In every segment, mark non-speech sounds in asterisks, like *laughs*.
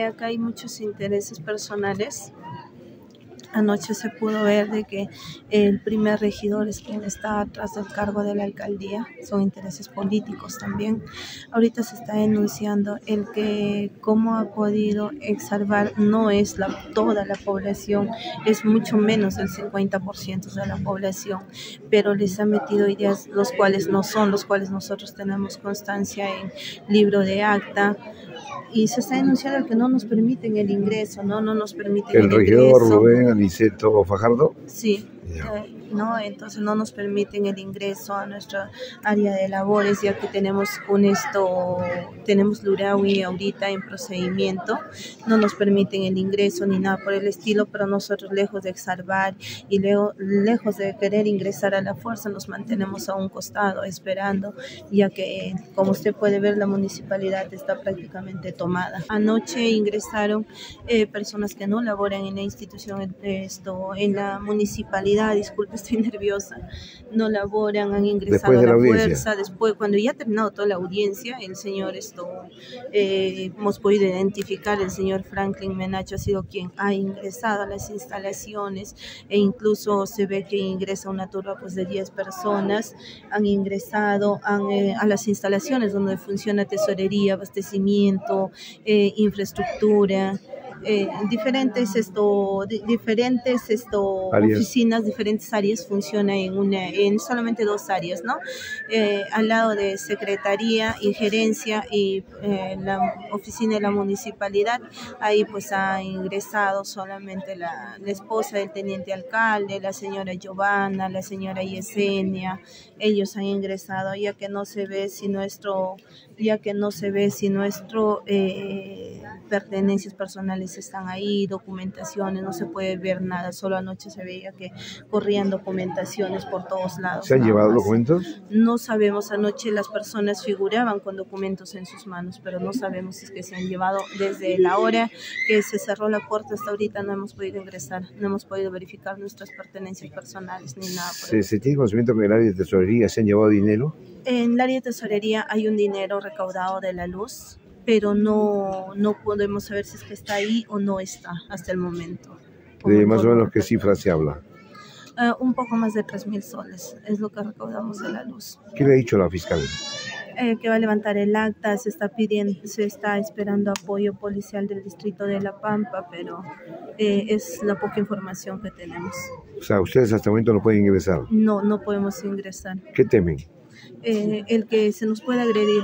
Acá hay muchos intereses personales. Anoche se pudo ver de que el primer regidor es quien está atrás del cargo de la alcaldía, son intereses políticos también. Ahorita se está denunciando el que cómo ha podido exalvar no es la, toda la población, es mucho menos del 50% de la población, pero les ha metido ideas los cuales no son, los cuales nosotros tenemos constancia en libro de acta y se está denunciando el que no nos permiten el ingreso, no, no nos permiten el, el regidor ingreso. Rubén Aniceto Fajardo. Sí, eh, ¿no? Entonces no nos permiten el ingreso a nuestra área de labores, ya que tenemos un esto, tenemos Lurawi ahorita en procedimiento, no nos permiten el ingreso ni nada por el estilo, pero nosotros lejos de exalvar y luego lejos de querer ingresar a la fuerza, nos mantenemos a un costado esperando, ya que como usted puede ver la municipalidad está prácticamente tomada. Anoche ingresaron eh, personas que no laboran en la institución, esto, en la municipalidad, disculpe, *laughs* estoy nerviosa, no laboran, han ingresado de a la, la audiencia. fuerza, después, cuando ya ha terminado toda la audiencia, el señor, esto, eh, hemos podido identificar, el señor Franklin Menacho ha sido quien ha ingresado a las instalaciones e incluso se ve que ingresa una turba pues, de 10 personas, han ingresado han, eh, a las instalaciones donde funciona tesorería, abastecimiento, eh, infraestructura, eh, diferentes esto di- diferentes esto Áreas. oficinas diferentes áreas funciona en una en solamente dos áreas no Eh, al lado de secretaría y gerencia y eh, la oficina de la municipalidad ahí pues ha ingresado solamente la, la esposa del teniente alcalde la señora Giovanna la señora Yesenia ellos han ingresado ya que no se ve si nuestro ya que no se ve si nuestro eh, pertenencias personales están ahí, documentaciones, no se puede ver nada, solo anoche se veía que corrían documentaciones por todos lados. ¿Se han llevado más. documentos? No sabemos, anoche las personas figuraban con documentos en sus manos, pero no sabemos si es que se han llevado desde la hora que se cerró la puerta hasta ahorita no hemos podido ingresar, no hemos podido verificar nuestras pertenencias personales ni nada. por el ¿Se, se tiene conocimiento que en el área de tesorería se han llevado dinero? En el área de tesorería hay un dinero recaudado de la luz, pero no, no podemos saber si es que está ahí o no está hasta el momento. De más o menos qué cifra se habla. Ah, un poco más de 3 mil soles es lo que recaudamos de la luz. ¿Qué le ha dicho la fiscal? Eh, que va a levantar el acta, se está pidiendo, se está esperando apoyo policial del distrito de La Pampa, pero eh, es la poca información que tenemos. O sea, ustedes hasta el momento no pueden ingresar. No, no podemos ingresar. ¿Qué temen? Eh, el que se nos pueda agredir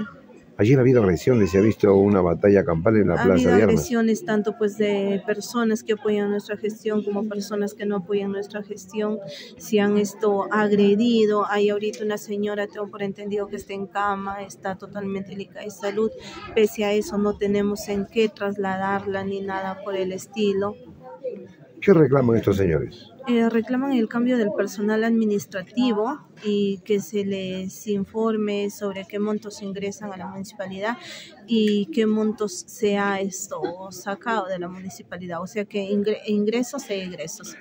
Ayer ha habido agresiones, se ha visto una batalla campal en la ha Plaza de Armas. agresiones tanto pues de personas que apoyan nuestra gestión como personas que no apoyan nuestra gestión si han esto agredido hay ahorita una señora tengo por entendido que está en cama está totalmente delicada de salud pese a eso no tenemos en qué trasladarla ni nada por el estilo ¿Qué reclaman estos señores? Eh, reclaman el cambio del personal administrativo y que se les informe sobre qué montos ingresan a la municipalidad y qué montos se ha esto sacado de la municipalidad, o sea que ingre- ingresos e egresos.